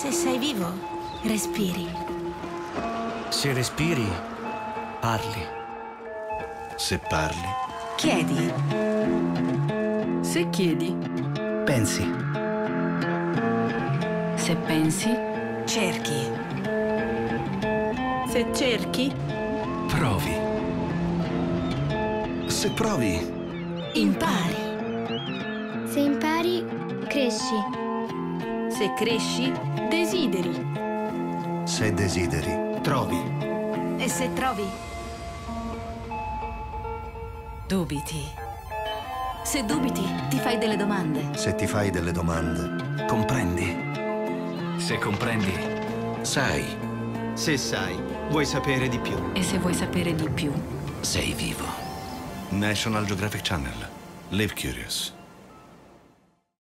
Se sei vivo, respiri. Se respiri, parli. Se parli, Chiedi. Se chiedi, Pensi. se pensi, Cerchi. se cerchi, provi. Se provi, Impari. Se impari, cresci. Se cresci, desideri. se desideri, trovi. E se trovi? Dubiti. Se dubiti, ti fai delle domande. Se ti fai delle domande, Comprendi. Se comprendi, sai. Se sai, vuoi sapere di più. E se vuoi sapere di più, sei vivo. National Geographic Channel. Live curious.